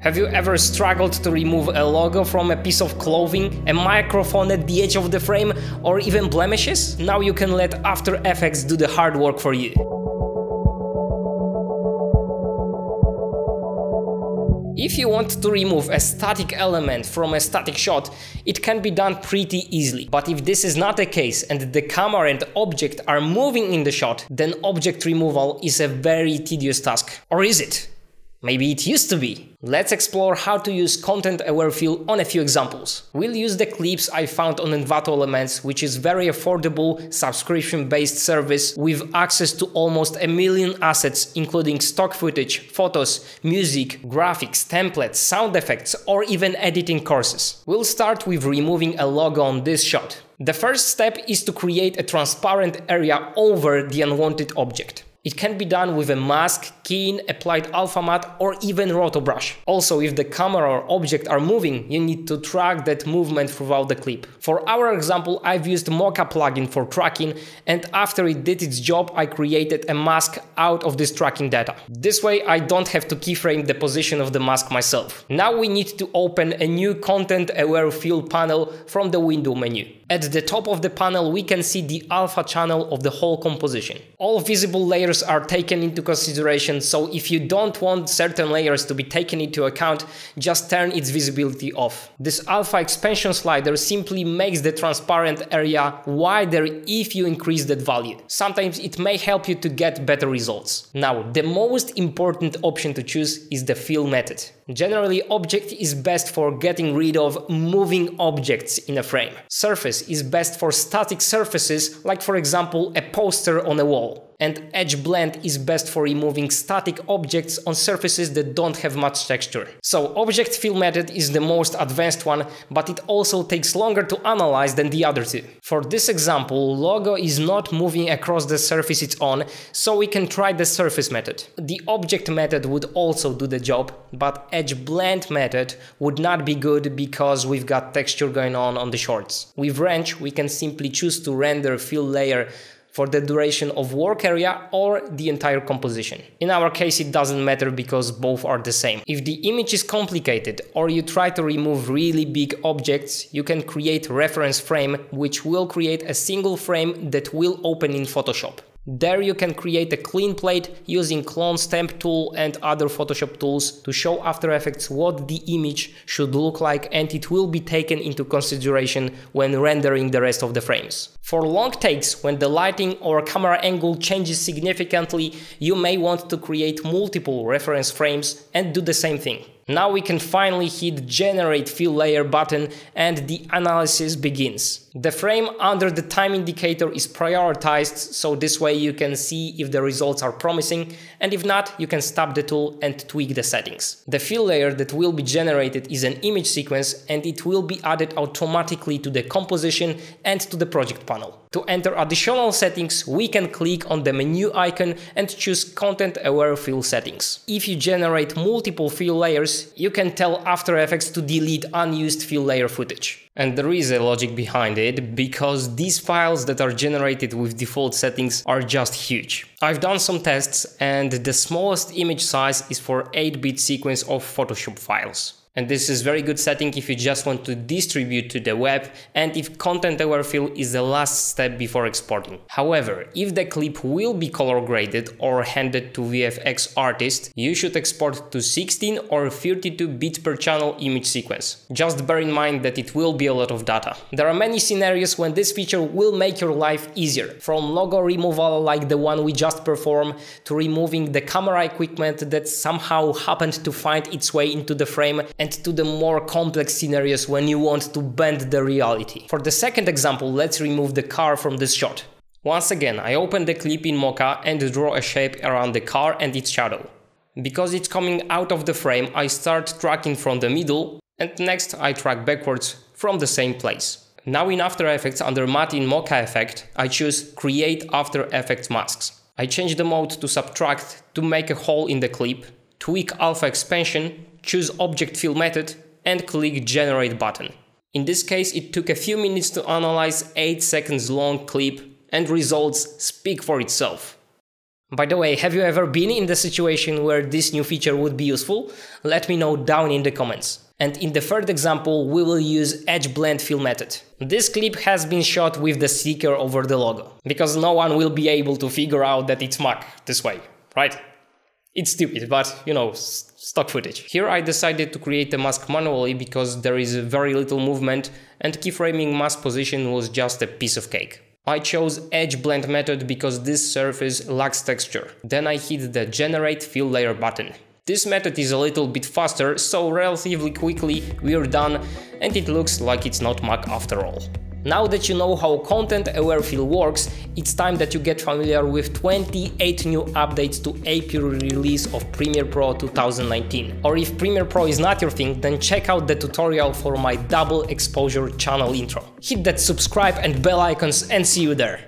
Have you ever struggled to remove a logo from a piece of clothing, a microphone at the edge of the frame, or even blemishes? Now you can let After Effects do the hard work for you. If you want to remove a static element from a static shot, it can be done pretty easily. But if this is not the case and the camera and object are moving in the shot, then object removal is a very tedious task. Or is it? Maybe it used to be. Let's explore how to use Content Aware Fill on a few examples. We'll use the clips I found on Envato Elements, which is very affordable, subscription-based service with access to almost a million assets, including stock footage, photos, music, graphics, templates, sound effects, or even editing courses. We'll start with removing a logo on this shot. The first step is to create a transparent area over the unwanted object. It can be done with a mask, keying, applied alpha matte or even roto brush. Also, if the camera or object are moving, you need to track that movement throughout the clip. For our example, I've used Mocha plugin for tracking and after it did its job, I created a mask out of this tracking data. This way I don't have to keyframe the position of the mask myself. Now we need to open a new content aware fill panel from the window menu. At the top of the panel we can see the alpha channel of the whole composition. All visible layers are taken into consideration, so if you don't want certain layers to be taken into account, just turn its visibility off. This alpha expansion slider simply makes the transparent area wider if you increase that value. Sometimes it may help you to get better results. Now, the most important option to choose is the fill method. Generally, object is best for getting rid of moving objects in a frame. Surface is best for static surfaces, like for example a poster on a wall and edge blend is best for removing static objects on surfaces that don't have much texture. So object fill method is the most advanced one, but it also takes longer to analyze than the other two. For this example, logo is not moving across the surface it's on, so we can try the surface method. The object method would also do the job, but edge blend method would not be good because we've got texture going on on the shorts. With range, we can simply choose to render fill layer for the duration of work area or the entire composition. In our case it doesn't matter because both are the same. If the image is complicated or you try to remove really big objects, you can create reference frame which will create a single frame that will open in Photoshop. There you can create a clean plate using clone stamp tool and other Photoshop tools to show After Effects what the image should look like and it will be taken into consideration when rendering the rest of the frames. For long takes, when the lighting or camera angle changes significantly, you may want to create multiple reference frames and do the same thing. Now we can finally hit generate fill layer button and the analysis begins. The frame under the time indicator is prioritized so this way you can see if the results are promising and if not you can stop the tool and tweak the settings. The fill layer that will be generated is an image sequence and it will be added automatically to the composition and to the project panel. To enter additional settings we can click on the menu icon and choose content aware fill settings. If you generate multiple fill layers you can tell After Effects to delete unused fill layer footage. And there is a logic behind it, because these files that are generated with default settings are just huge. I've done some tests and the smallest image size is for 8-bit sequence of Photoshop files. And this is very good setting if you just want to distribute to the web and if content aware fill is the last step before exporting. However, if the clip will be color graded or handed to VFX artist, you should export to 16 or 32 bit per channel image sequence. Just bear in mind that it will be a lot of data. There are many scenarios when this feature will make your life easier, from logo removal like the one we just performed to removing the camera equipment that somehow happened to find its way into the frame and to the more complex scenarios when you want to bend the reality. For the second example, let's remove the car from this shot. Once again, I open the clip in Mocha and draw a shape around the car and its shadow. Because it's coming out of the frame, I start tracking from the middle and next I track backwards from the same place. Now in After Effects under Matte in Mocha effect, I choose Create After Effects Masks. I change the mode to Subtract to make a hole in the clip, tweak Alpha Expansion choose Object Fill method and click Generate button. In this case it took a few minutes to analyze 8 seconds long clip and results speak for itself. By the way, have you ever been in the situation where this new feature would be useful? Let me know down in the comments. And in the third example, we will use Edge Blend Fill method. This clip has been shot with the sticker over the logo, because no one will be able to figure out that it's Mac this way, right? It's stupid, but you know, stock footage. Here I decided to create a mask manually because there is very little movement and keyframing mask position was just a piece of cake. I chose edge blend method because this surface lacks texture. Then I hit the generate fill layer button. This method is a little bit faster, so relatively quickly we're done and it looks like it's not Mac after all. Now that you know how content-aware fill works, it's time that you get familiar with 28 new updates to April release of Premiere Pro 2019. Or if Premiere Pro is not your thing, then check out the tutorial for my double exposure channel intro. Hit that subscribe and bell icons and see you there.